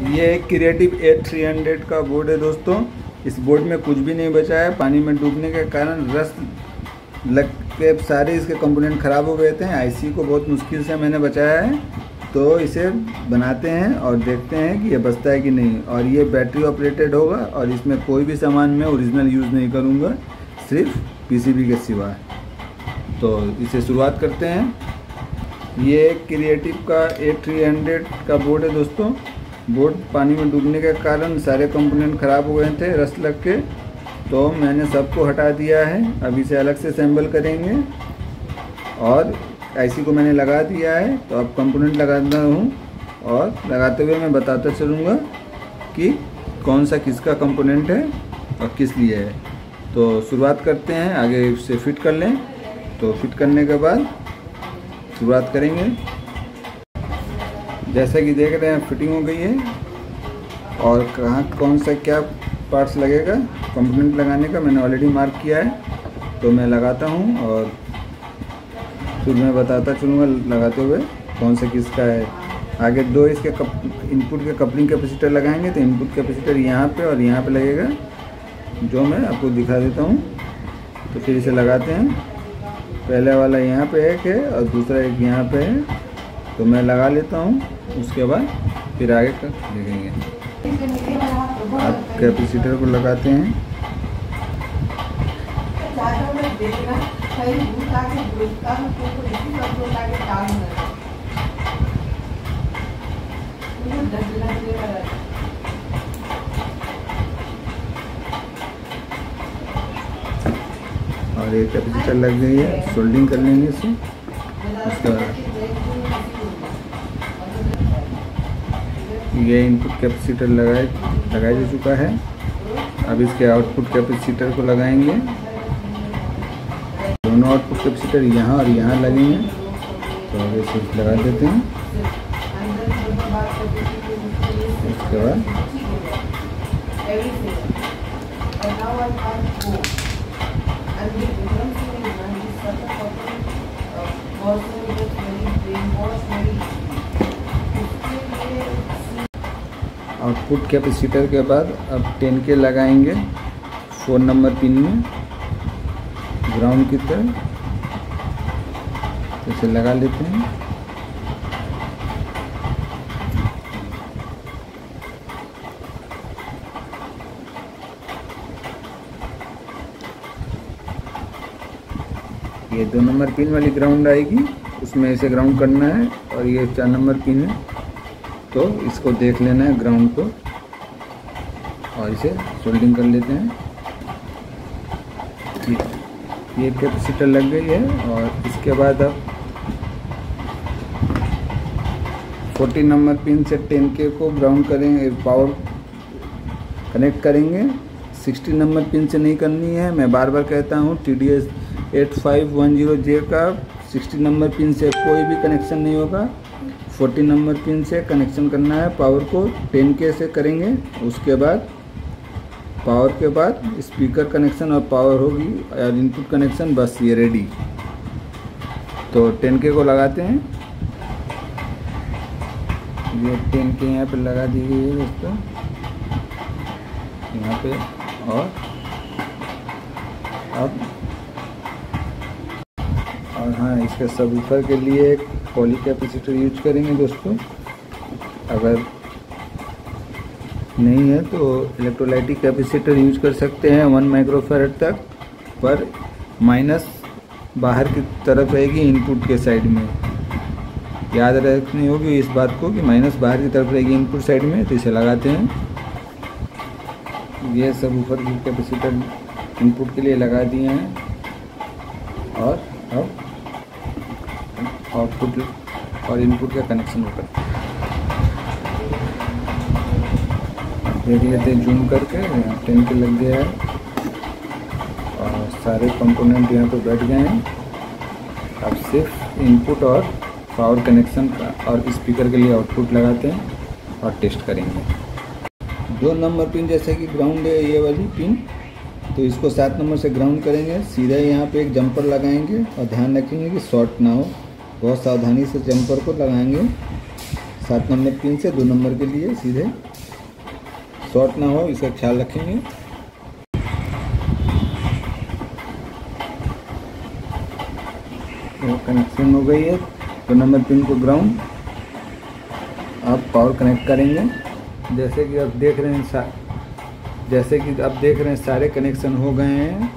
ये एक creative eight three hundred का बोर्ड है दोस्तों। इस बोर्ड में कुछ भी नहीं बचा है। पानी में डूबने के कारण रस लग के सारे इसके कंपोनेंट ख़राब हो गए थे। आईसी को बहुत मुश्किल से मैंने बचाया है। तो इसे बनाते हैं और देखते हैं कि ये बचता है कि नहीं। और ये बैटरी ऑपरेटेड होगा और इसमें कोई भी सामान मैं ओरिजिनल यूज़ नहीं करूँगा। सिर्फ़ पीसीबी के सिवा। तो इसे शुरुआत करते हैं। ये क्रिएटिव का ए थ्री हंड्रेड का बोर्ड है दोस्तों। बोर्ड पानी में डूबने के कारण सारे कंपोनेंट ख़राब हो गए थे रस लग के। तो मैंने सबको हटा दिया है। अब इसे अलग से असेंबल करेंगे। और आईसी को मैंने लगा दिया है। तो अब कंपोनेंट लगाता हूँ। और लगाते हुए मैं बताता चलूँगा कि कौन सा किसका कंपोनेंट है और किस लिए है। तो शुरुआत करते हैं। आगे से फिट कर लें। तो फिट करने के बाद शुरुआत करेंगे। जैसा कि देख रहे हैं फिटिंग हो गई है। और कहाँ, कौन सा क्या पार्ट्स लगेगा? कंपोनेंट लगाने का मैंने ऑलरेडी मार्क किया है तो मैं लगाता हूँ और फिर मैं बताता चलूँगा लगाते हुए कौन सा किसका है। आगे दो इसके कप इनपुट के कपलिंग कैपेसिटर लगाएँगे तो इनपुट कैपेसिटर यहाँ पे और यहाँ पे लगेगा, जो मैं आपको दिखा देता हूँ। तो फिर इसे लगाते हैं। पहले वाला यहाँ पे एक है और दूसरा एक यहाँ पे है। तो मैं लगा लेता हूँ, उसके बाद फिर आगे का देखेंगे। आप कैपेसिटर को लगाते हैं। और ये कैपेसिटर लग गई है, सोल्डिंग कर लेंगे इसे। उसके बाद ये इनपुट कैपेसिटर लगाए लगाया जा चुका है। अब इसके आउटपुट कैपेसिटर को लगाएँगे। दोनों आउटपुट कैपेसिटर यहाँ और यहाँ लगेंगे तो आगे स्विच लगा देते हैं। उसके बाद आउटपुट कैपेसिटर के बाद अब 10 के लगाएँगे। फ़ोन नंबर पिन में, ग्राउंड की तरह। तो इसे लगा लेते हैं। ये दो नंबर पिन वाली ग्राउंड आएगी। उसमें इसे ग्राउंड करना है और ये चार नंबर पिन है। तो इसको देख लेना है ग्राउंड को। और इसे सोल्डिंग कर लेते हैं। ये कैपेसिटर लग गई है और इसके बाद अब 40 नंबर पिन से 10 के को ग्राउंड करेंगे पावर कनेक्ट करेंगे। 60 नंबर पिन से नहीं करनी है। मैं बार बार कहता हूँ T D S eight five one zero J का 60 नंबर पिन से कोई भी कनेक्शन नहीं होगा। 40 नंबर पिन से कनेक्शन करना है पावर को 10 के से करेंगे, उसके बाद पावर के बाद स्पीकर कनेक्शन और पावर होगी, और इनपुट कनेक्शन बस ये रेडी तो 10 के को लगाते हैं। ये 10 के यहाँ पे लगा दी गई है दोस्तों। यहाँ पे और अब और हाँ इसके सब के लिए पॉली कैपेसिटर यूज़ करेंगे दोस्तों। अगर नहीं है तो इलेक्ट्रोलाइटिक कैपेसिटर यूज़ कर सकते हैं वन माइक्रोफेरेट तक, पर माइनस बाहर की तरफ़ रहेगी इनपुट के साइड में। याद रखनी होगी इस बात को कि माइनस बाहर की तरफ़ रहेगी इनपुट साइड में तो इसे लगाते हैं। ये सब ऊपर की कैपेसिटर इनपुट के लिए लगा दिए हैं। और अब आउटपुट और इनपुट का कनेक्शन होकर देख लेते हैं जूम करके टेन के लग गया है। और सारे कंपोनेंट यहाँ पे बैठ गए हैं। अब सिर्फ़ इनपुट और पावर कनेक्शन और स्पीकर के लिए आउटपुट लगाते हैं और टेस्ट करेंगे। दो नंबर पिन जैसे कि ग्राउंड है, ये वाली पिन तो इसको सात नंबर से ग्राउंड करेंगे। सीधा यहाँ पे एक जंपर लगाएँगे और ध्यान रखेंगे कि शॉर्ट ना हो। बहुत सावधानी से जंपर को लगाएँगे। सात नंबर पिन से दो नंबर के लिए सीधे। शॉर्ट ना हो इसका ख्याल रखेंगे। तो कनेक्शन हो गई है, दो नंबर पिन को ग्राउंड आप पावर कनेक्ट करेंगे। जैसे कि आप देख रहे हैं जैसे कि आप देख रहे हैं, सारे कनेक्शन हो गए हैं।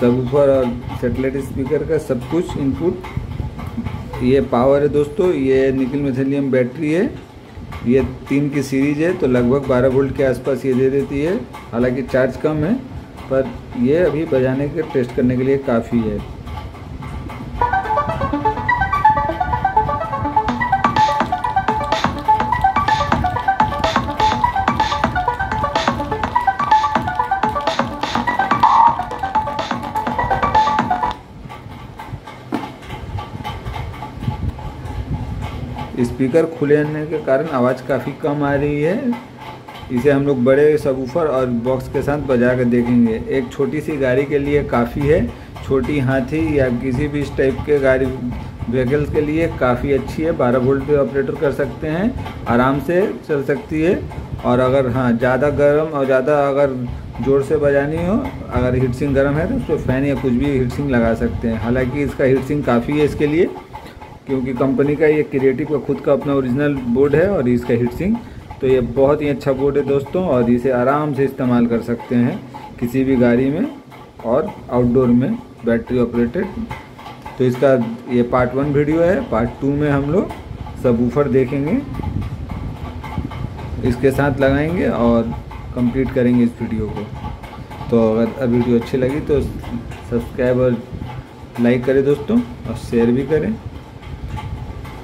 सब ऊपर और सेटेलाइट स्पीकर का सब कुछ इनपुट ये पावर है दोस्तों, ये निकल मिथेलियम बैटरी है। ये तीन की सीरीज़ है तो लगभग 12 वोल्ट के आसपास ये दे देती है। हालाँकि चार्ज कम है, पर ये अभी बजाने के टेस्ट करने के लिए काफ़ी है। स्पीकर खुले होने के कारण आवाज़ काफ़ी कम आ रही है। इसे हम लोग बड़े सबूफर और बॉक्स के साथ बजा कर देखेंगे। एक छोटी सी गाड़ी के लिए काफ़ी है। छोटी हाथी या किसी भी इस टाइप के गाड़ी व्हीकल्स के लिए काफ़ी अच्छी है। 12 वोल्ट पे ऑपरेटर कर सकते हैं। आराम से चल सकती है। और अगर हाँ ज़्यादा गर्म और ज़्यादा अगर ज़ोर से बजानी हो, अगर हीट सिंग गर्म है तो उस फ़ैन या कुछ भी हीट सिंग लगा सकते हैं। हालाँकि इसका हीट सिंग काफ़ी है इसके लिए। क्योंकि कंपनी का ये क्रिएटिव का खुद का अपना ओरिजिनल बोर्ड है और इसका हीट सिंग तो ये बहुत ही अच्छा बोर्ड है दोस्तों और इसे आराम से इस्तेमाल कर सकते हैं किसी भी गाड़ी में और आउटडोर में बैटरी ऑपरेटेड तो इसका ये पार्ट वन वीडियो है पार्ट टू में हम लोग सब ऊफर देखेंगे। इसके साथ लगाएँगे और कंप्लीट करेंगे इस वीडियो को। तो अगर वीडियो अच्छी लगी तो सब्सक्राइब और लाइक करें दोस्तों और शेयर भी करें।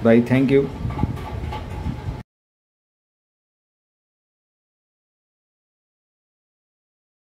Bye. Thank you.